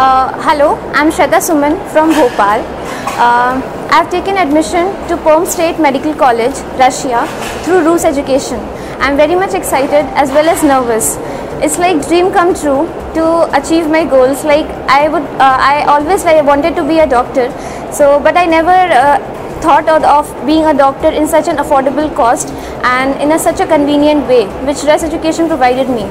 Uh, hello, I'm Shweta Suman from Bhopal. Uh, I've taken admission to Perm State Medical College, Russia through Rus Education. I'm very much excited as well as nervous. It's like dream come true to achieve my goals. Like I would, uh, I always wanted to be a doctor. So, but I never uh, thought of, being a doctor in such an affordable cost and in a, such a convenient way, which Rus Education provided me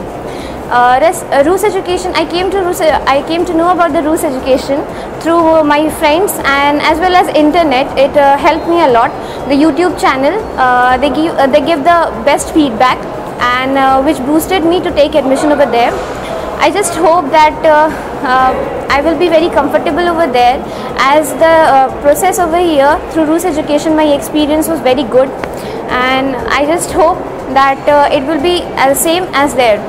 uh, uh, Rus education, I came to Rus, I came to know about the Rus education through my friends and as well as internet. It uh, helped me a lot. The YouTube channel, uh, they give uh, they give the best feedback and uh, which boosted me to take admission over there. I just hope that I will be very comfortable over there as the process over here through Rus education my experience was very good and I just hope that it will be as same as there.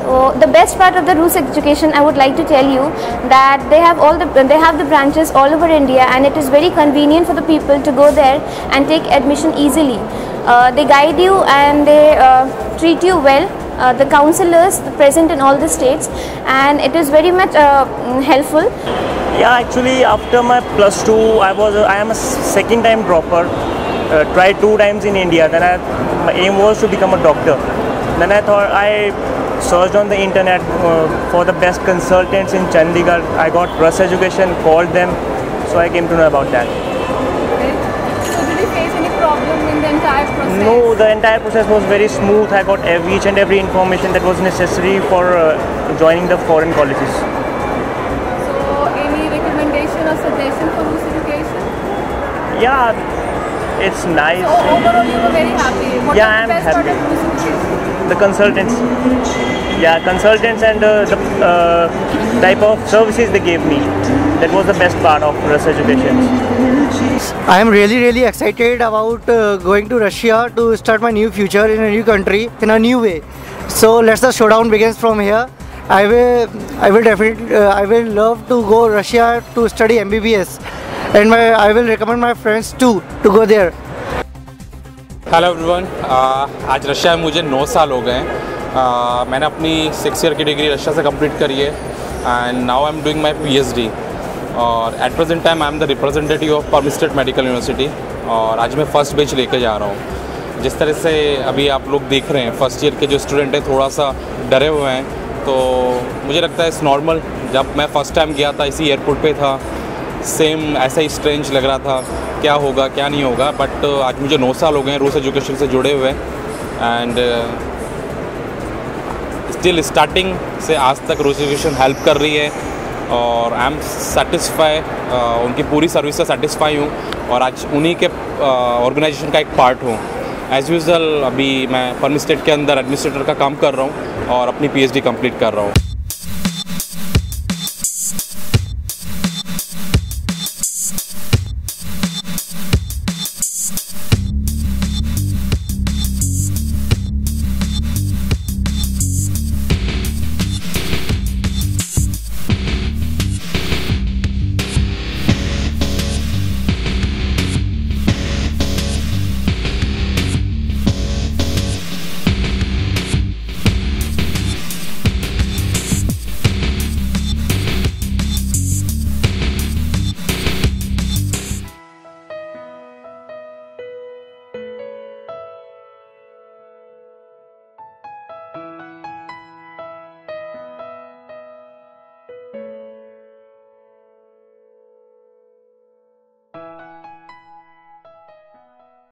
So the best part of the Rus education, I would like to tell you that they have all the they have the branches all over India, and it is very convenient for the people to go there and take admission easily. Uh, they guide you and they uh, treat you well. Uh, the counselors present in all the states, and it is very much uh, helpful. Yeah, actually, after my plus two, I was I am a second time dropper. Uh, tried two times in India. Then I, my aim was to become a doctor. Then I thought I searched on the internet uh, for the best consultants in Chandigarh. I got Rus Education, called them, so I came to know about that. Okay. So did you face any problem in the entire process? No, the entire process was very smooth. I got every, each and every information that was necessary for uh, joining the foreign colleges. So any recommendation or suggestion for Rus education? Yeah, it's nice. So overall you were very happy. What yeah, I'm happy the consultants. Yeah, consultants and uh, the uh, type of services they gave me. That was the best part of Rus education. I am really really excited about uh, going to Russia to start my new future in a new country in a new way. So let's the showdown begins from here. I will I will definitely uh, I will love to go Russia to study MBBS and my I will recommend my friends too to go there. Hello everyone uh, आज Russia में मुझे नौ साल हो गए हैं। Uh, मैंने अपनी six year की डिग्री रशिया से कंप्लीट करी है। And now I am doing my PhD और at present time I am the representative of Perm state medical university और आज मैं फ़र्स्ट बेच लेके जा रहा हूँ। जिस तरह से अभी आप लोग देख रहे हैं फ़र्स्ट ईयर के जो स्टूडेंट हैं थोड़ा सा डरे हुए हैं। तो मुझे लगता है इस नॉर्मल जब मैं फ़र्स्ट टाइम गया था इसी एयरपोर्ट पे था। सेम ऐसा ही स्ट्रेंज लग रहा था क्या होगा क्या नहीं होगा बट uh, आज मुझे नौ साल हो गए हैं रूस एजुकेशन से जुड़े हुए एंड स्टिल स्टार्टिंग से आज तक रूस एजुकेशन हेल्प कर रही है और आई एम सेटिस्फाई उनकी पूरी सर्विस से सेटिस्फाई हूँ और आज उन्हीं के ऑर्गेनाइजेशन uh, का एक पार्ट हूँ। एज़ यूज़ल अभी मैं परमी स्टेट के अंदर एडमिनिस्ट्रेटर का काम कर रहा हूँ और अपनी पीएचडी कंप्लीट कर रहा हूँ।